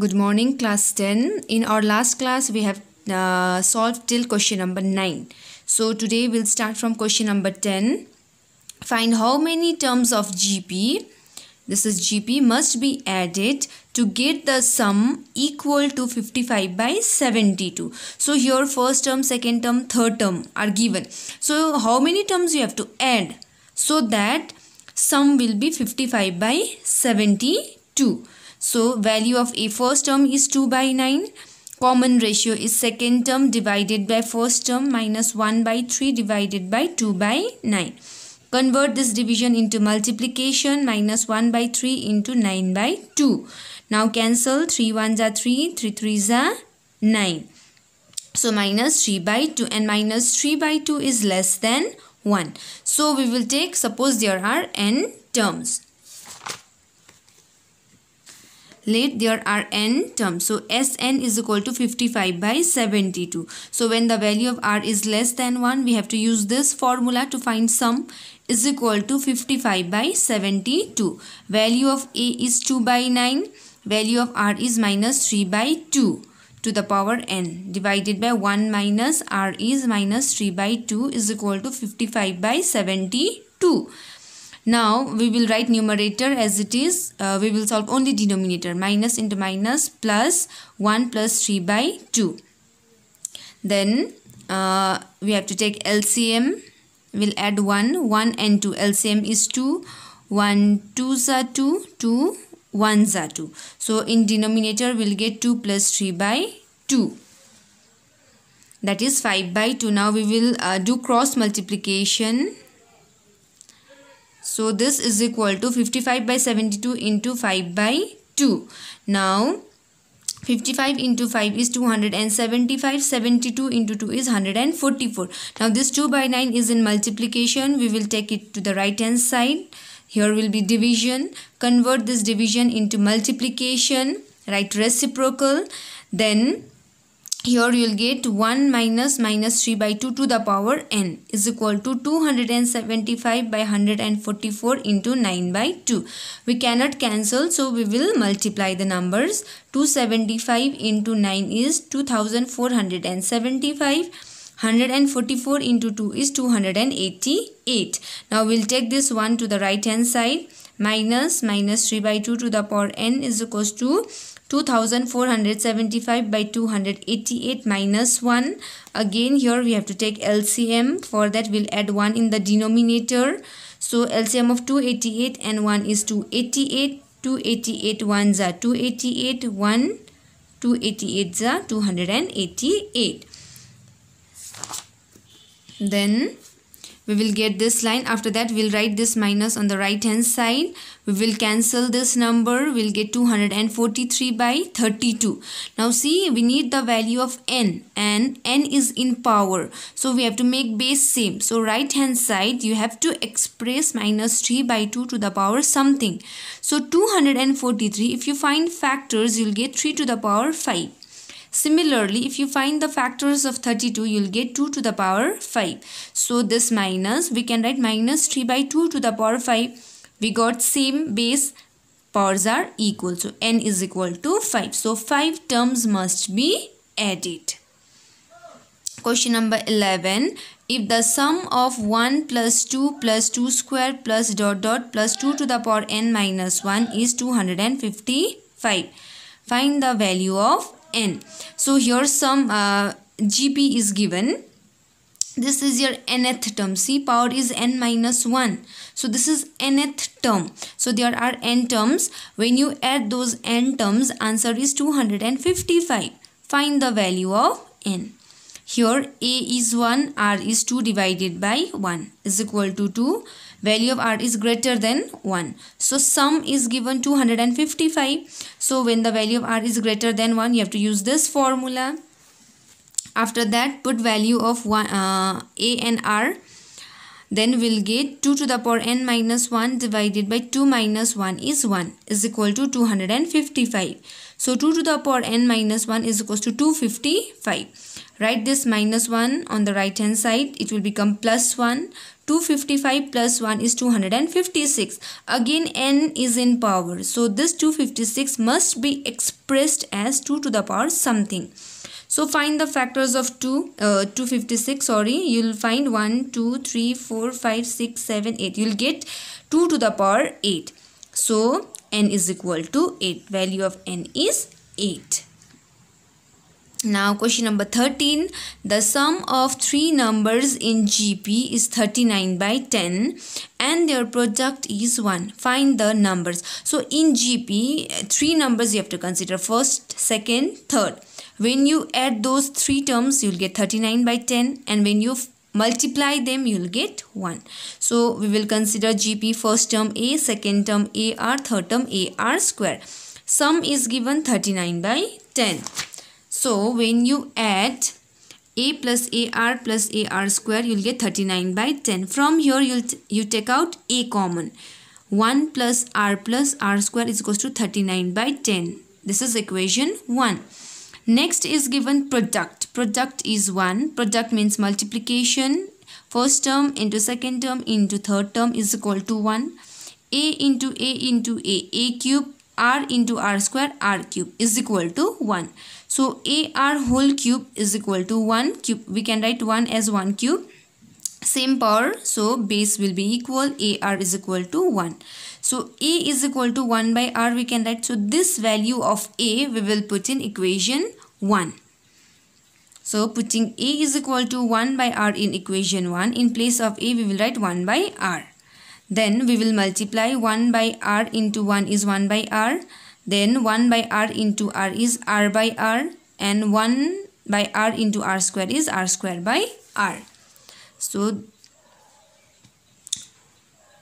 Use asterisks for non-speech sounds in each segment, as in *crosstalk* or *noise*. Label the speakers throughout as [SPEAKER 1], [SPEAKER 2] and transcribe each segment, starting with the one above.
[SPEAKER 1] Good morning, class 10. In our last class, we have uh, solved till question number 9. So today we'll start from question number 10. Find how many terms of GP, this is GP, must be added to get the sum equal to 55 by 72. So here first term, second term, third term are given. So how many terms you have to add so that sum will be 55 by 72. So value of a first term is 2 by 9. Common ratio is second term divided by first term minus 1 by 3 divided by 2 by 9. Convert this division into multiplication minus 1 by 3 into 9 by 2. Now cancel 3 1s are 3, 3 3s are 9. So minus 3 by 2 and minus 3 by 2 is less than 1. So we will take suppose there are n terms let there are n terms. So sn is equal to 55 by 72 so when the value of r is less than 1 we have to use this formula to find sum is equal to 55 by 72 value of a is 2 by 9 value of r is minus 3 by 2 to the power n. Divided by 1 minus r is minus 3 by 2 is equal to 55 by 72 now we will write numerator as it is. Uh, we will solve only denominator. Minus into minus plus 1 plus 3 by 2. Then uh, we have to take LCM. We'll add 1. 1 and 2. LCM is 2. 1 2s are 2. 2 1s are 2. So in denominator we'll get 2 plus 3 by 2 that is 5 by 2 now we will uh, do cross multiplication so this is equal to 55 by 72 into 5 by 2. Now 55 into 5 is 275 72 into 2 is 144 now this 2 by 9 is in multiplication. We will take it to the right hand side. Here will be division. Convert this division into multiplication write reciprocal. Then here you will get 1 minus minus 3 by 2 to the power n is equal to 275 by 144 into 9 by 2. We cannot cancel so we will multiply the numbers. 275 into 9 is 2475. 144 into 2 is 288. Now we'll take this one to the right hand side. Minus minus 3 by 2 to the power n is equals to 2475 by 288 minus 1 again here we have to take LCM for that we'll add 1 in the denominator. So LCM of 288 and 1 is 288 288 ones are 288 1 288 are 288 then we will get this line. After that we'll write this minus on the right hand side. We will cancel this number. We'll get 243 by 32 now see we need the value of n and n is in power. So we have to make base same. So right hand side you have to express minus 3 by 2 to the power something. So 243 if you find factors you'll get 3 to the power 5 Similarly, if you find the factors of 32, you'll get 2 to the power 5. So this minus, we can write minus 3 by 2 to the power 5. We got same base powers are equal. So n is equal to 5. So 5 terms must be added. Question number 11. If the sum of 1 plus 2 plus 2 square plus dot dot plus 2 to the power n minus 1 is 255. Find the value of n. So here some uh, GP is given. This is your nth term. See power is n minus 1. So this is nth term. So there are n terms. When you add those n terms, answer is 255. Find the value of n. Here a is 1, r is 2 divided by 1 is equal to 2 value of r is greater than 1 so sum is given 255 so when the value of r is greater than 1 you have to use this formula after that put value of one, uh, a and r then we'll get 2 to the power n minus 1 divided by 2 minus 1 is 1 is equal to 255. So 2 to the power n minus 1 is equal to 255. Write this minus 1 on the right hand side. It will become plus 1. 255 plus 1 is 256. Again n is in power. So this 256 must be expressed as 2 to the power something. So find the factors of 2, uh, 256, sorry, you'll find 1, 2, 3, 4, 5, 6, 7, 8. You'll get 2 to the power 8. So n is equal to 8. Value of n is 8. Now question number 13. The sum of three numbers in GP is 39 by 10 and their product is 1. Find the numbers. So in GP, three numbers you have to consider. First, second, third. When you add those three terms, you'll get 39 by 10 and when you multiply them, you'll get 1. So we will consider GP first term A, second term AR, third term AR square. Sum is given 39 by 10. So when you add a plus AR plus AR square, you'll get 39 by 10. From here, you'll you take out A common. 1 plus R plus R square is equals to 39 by 10. This is equation 1. Next is given product. Product is 1. Product means multiplication. First term into second term into third term is equal to 1. A into A into A. A cube R into R square R cube is equal to 1. So AR whole cube is equal to 1 cube. We can write 1 as 1 cube. Same power. So base will be equal. AR is equal to 1. So A is equal to 1 by R we can write. So this value of A we will put in equation 1. So putting A is equal to 1 by R in equation 1. In place of A we will write 1 by R. Then we will multiply 1 by R into 1 is 1 by R. Then 1 by R into R is R by R. And 1 by R into R square is R square by R. So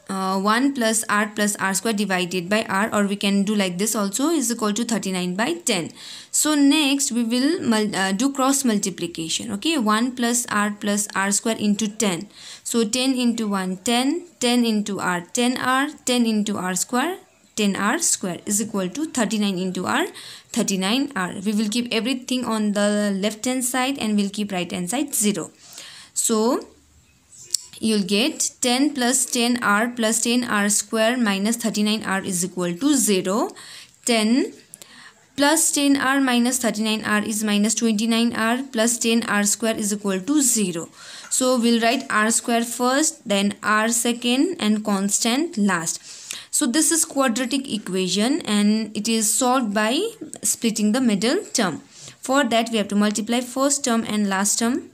[SPEAKER 1] uh, 1 plus r plus r square divided by r or we can do like this also is equal to 39 by 10 so next we will uh, do cross multiplication okay 1 plus r plus r square into 10 so 10 into 1 10 10 into r 10 r 10 into r square 10 r square is equal to 39 into r 39 r we will keep everything on the left hand side and we'll keep right hand side 0 so you'll get 10 plus 10r plus 10r square minus 39r is equal to 0. 10 plus 10r minus 39r is minus 29r plus 10r square is equal to 0. So we'll write r square first then r second and constant last. So this is quadratic equation and it is solved by splitting the middle term. For that we have to multiply first term and last term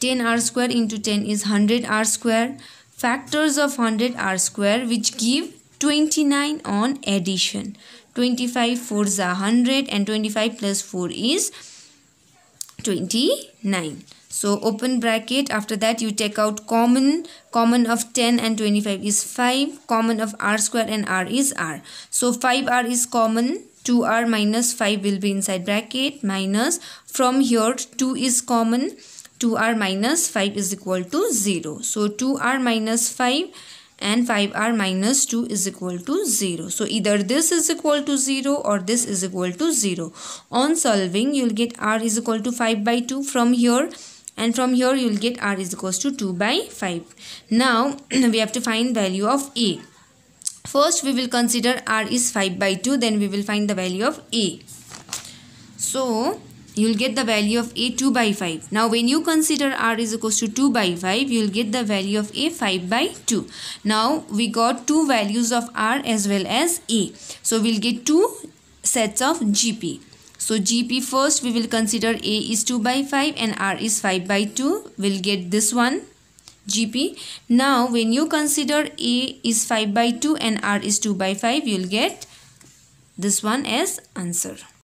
[SPEAKER 1] 10 r square into 10 is 100 r square. Factors of 100 r square which give 29 on addition. 25 4 is 100 and 25 plus 4 is 29. So open bracket after that you take out common. Common of 10 and 25 is 5. Common of r square and r is r. So 5r is common. 2r minus 5 will be inside bracket minus from here 2 is common 2r minus 5 is equal to 0. So 2r minus 5 and 5r minus 2 is equal to 0. So either this is equal to 0 or this is equal to 0. On solving, you'll get r is equal to 5 by 2 from here and from here you'll get r is equal to 2 by 5. Now *clears throat* we have to find value of a. First we will consider r is 5 by 2 then we will find the value of a. So you will get the value of a 2 by 5. Now when you consider r is equals to 2 by 5, you will get the value of a 5 by 2. Now we got two values of r as well as a. So we'll get two sets of GP. So GP first we will consider a is 2 by 5 and r is 5 by 2. We'll get this one GP. Now when you consider a is 5 by 2 and r is 2 by 5, you'll get this one as answer.